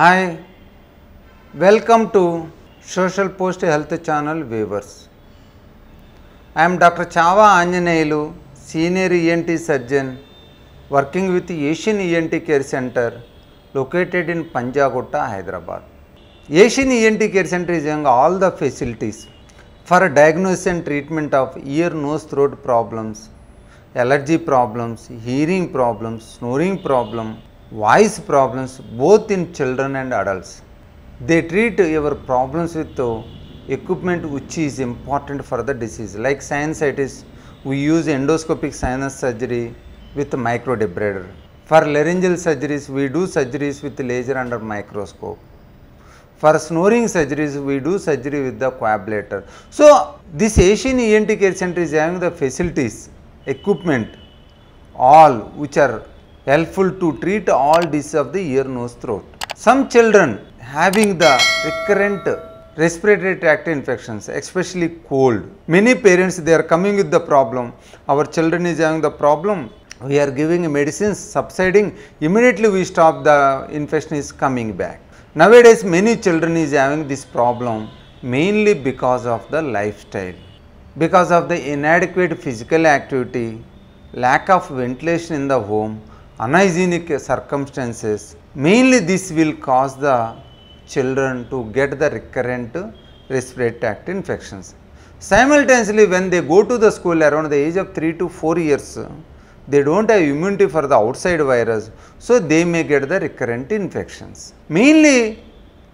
Hi, welcome to Social Post Health Channel viewers. I am Dr. Chava Anjaneyulu, Senior ENT Surgeon working with Asian ENT Care Center located in Panjagutta, Hyderabad. Asian ENT Care Center is having all the facilities for diagnosis and treatment of ear, nose, throat problems, allergy problems, hearing problems, snoring problem, voice problems both in children and adults. They treat your problems with the equipment which is important for the disease. Like sinusitis, we use endoscopic sinus surgery with micro microdebrider. For laryngeal surgeries, we do surgeries with laser under microscope. For snoring surgeries, we do surgery with the Coblator. So, this Asian ENT Care Center is having the facilities, equipment, all which are helpful to treat all diseases of the ear, nose, throat. Some children having the recurrent respiratory tract infections, especially cold. Many parents they are coming with the problem. Our children is having the problem. We are giving medicines subsiding. Immediately we stop the infection is coming back. Nowadays many children is having this problem mainly because of the lifestyle. Because of the inadequate physical activity, lack of ventilation in the home, unhygienic circumstances, mainly this will cause the children to get the recurrent respiratory tract infections. Simultaneously, when they go to the school around the age of 3 to 4 years, they don't have immunity for the outside virus, so they may get the recurrent infections. Mainly,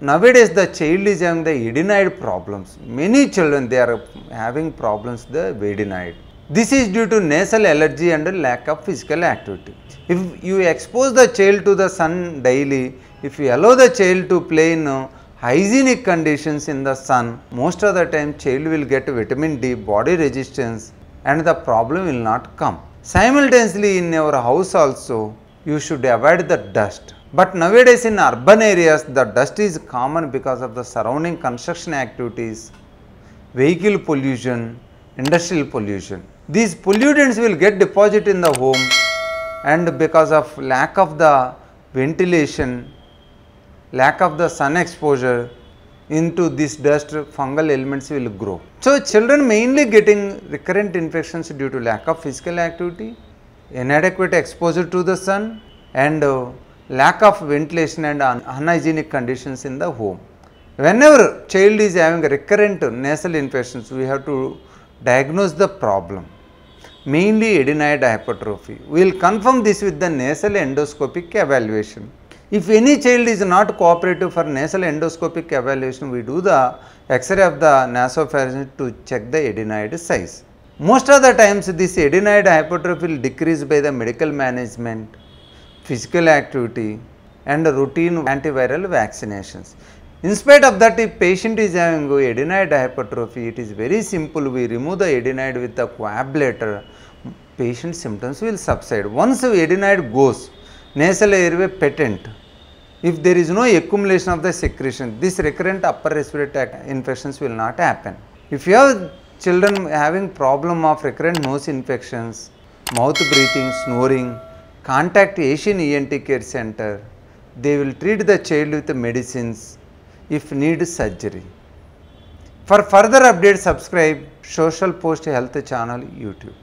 nowadays the child is having the adenoid problems. Many children they are having problems the adenoid. This is due to nasal allergy and lack of physical activity. If you expose the child to the sun daily, if you allow the child to play in uh, hygienic conditions in the sun, most of the time child will get vitamin D, body resistance and the problem will not come. Simultaneously in your house also, you should avoid the dust. But nowadays in urban areas, the dust is common because of the surrounding construction activities, vehicle pollution, industrial pollution. These pollutants will get deposited in the home and because of lack of the ventilation, lack of the sun exposure into this dust fungal elements will grow. So, children mainly getting recurrent infections due to lack of physical activity, inadequate exposure to the sun and uh, lack of ventilation and un- unhygienic conditions in the home. Whenever child is having recurrent nasal infections, we have to diagnose the problem mainly adenoid hypertrophy. We will confirm this with the nasal endoscopic evaluation. If any child is not cooperative for nasal endoscopic evaluation, we do the X-ray of the nasopharynx to check the adenoid size. Most of the times this adenoid hypertrophy will decrease by the medical management, physical activity and routine antiviral vaccinations. In spite of that, if patient is having adenoid hypertrophy, it is very simple. We remove the adenoid with the Coblator, patient symptoms will subside. Once the adenoid goes, nasal airway patent, if there is no accumulation of the secretion, this recurrent upper respiratory infections will not happen. If you have children having problem of recurrent nose infections, mouth breathing, snoring, contact Asian ENT Care Center. They will treat the child with the medicines if need surgery. For further updates, subscribe Social Post Health channel YouTube.